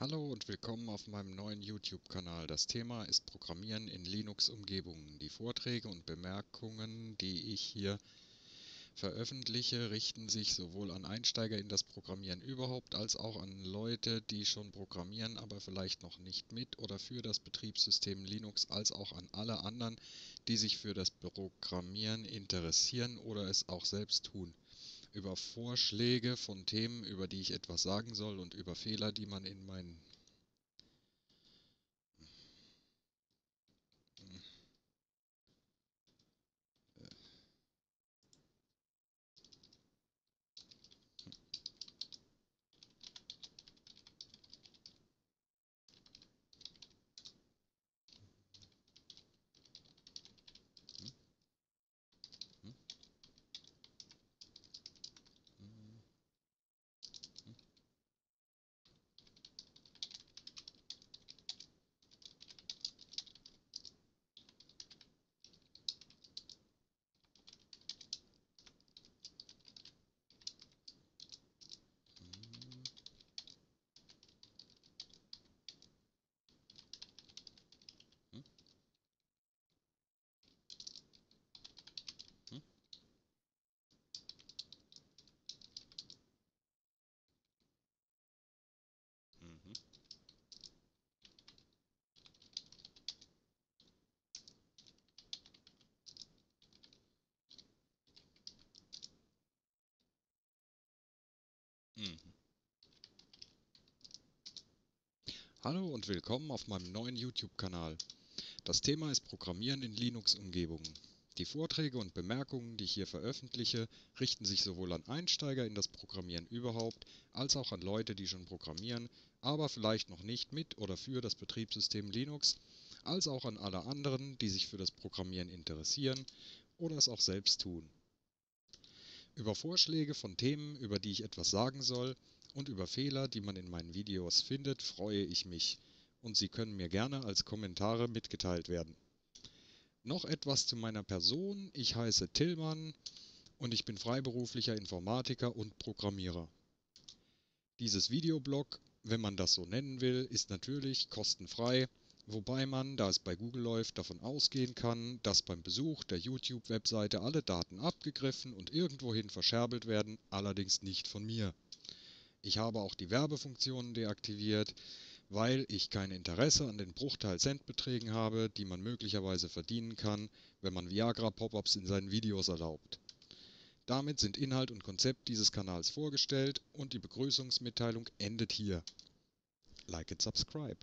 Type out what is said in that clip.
Hallo und willkommen auf meinem neuen YouTube-Kanal. Das Thema ist Programmieren in Linux-Umgebungen. Die Vorträge und Bemerkungen, die ich hier veröffentliche, richten sich sowohl an Einsteiger in das Programmieren überhaupt als auch an Leute, die schon programmieren, aber vielleicht noch nicht mit oder für das Betriebssystem Linux, als auch an alle anderen, die sich für das Programmieren interessieren oder es auch selbst tun über Vorschläge von Themen, über die ich etwas sagen soll und über Fehler, die man in meinen Mhm. Hallo und willkommen auf meinem neuen YouTube-Kanal. Das Thema ist Programmieren in Linux-Umgebungen. Die Vorträge und Bemerkungen, die ich hier veröffentliche, richten sich sowohl an Einsteiger in das Programmieren überhaupt, als auch an Leute, die schon programmieren, aber vielleicht noch nicht mit oder für das Betriebssystem Linux, als auch an alle anderen, die sich für das Programmieren interessieren oder es auch selbst tun. Über Vorschläge von Themen, über die ich etwas sagen soll, und über Fehler, die man in meinen Videos findet, freue ich mich, und sie können mir gerne als Kommentare mitgeteilt werden. Noch etwas zu meiner Person. Ich heiße Tillmann und ich bin freiberuflicher Informatiker und Programmierer. Dieses Videoblog, wenn man das so nennen will, ist natürlich kostenfrei wobei man, da es bei Google läuft, davon ausgehen kann, dass beim Besuch der YouTube-Webseite alle Daten abgegriffen und irgendwohin verscherbelt werden, allerdings nicht von mir. Ich habe auch die Werbefunktionen deaktiviert, weil ich kein Interesse an den Bruchteil Centbeträgen habe, die man möglicherweise verdienen kann, wenn man Viagra-Pop-ups in seinen Videos erlaubt. Damit sind Inhalt und Konzept dieses Kanals vorgestellt und die Begrüßungsmitteilung endet hier. Like and subscribe.